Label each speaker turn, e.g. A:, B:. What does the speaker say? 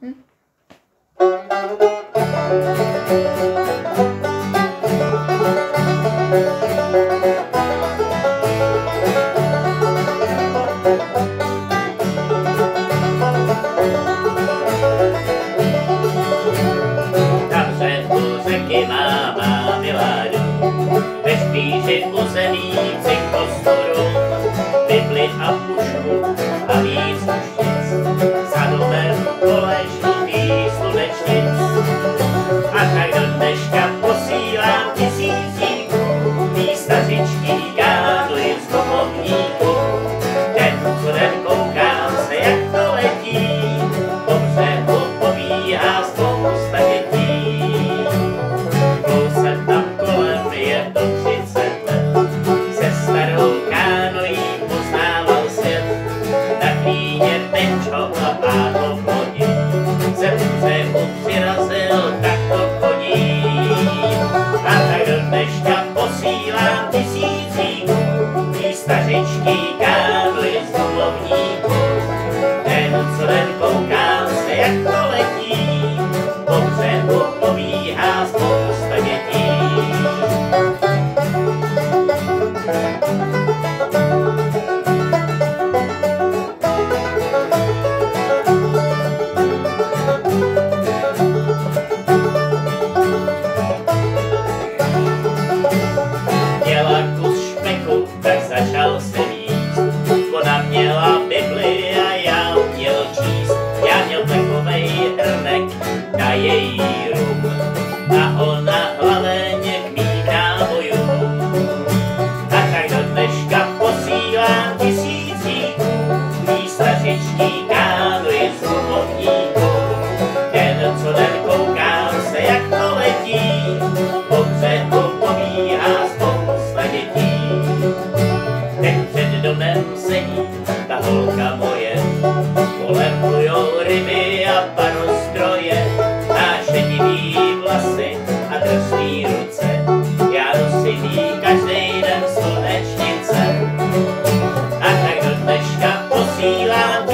A: Na slunečnic. A tak do dneška posílám tisícíků, místařičky kádly z domovníků. Den co den koukám se, jak to letí, po břehu tam kolem je to třicet se starou kánojí poznával svět. Na klíně Benčo a místařičky kádly z domovníků. Den co den koukám se, jak to letí, po břehu pobíhá spousta dětí. Měla Bibli a já měl číst. Já měl takovej hrnek na její holka moje. Kolem plujou ryby a panostroje, naše šedivý vlasy a drsný ruce. Já nositý každý den slunečnice. A tak do dneška posílám